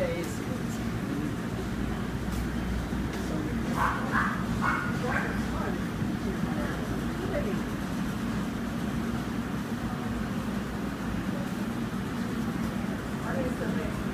days. Thank you.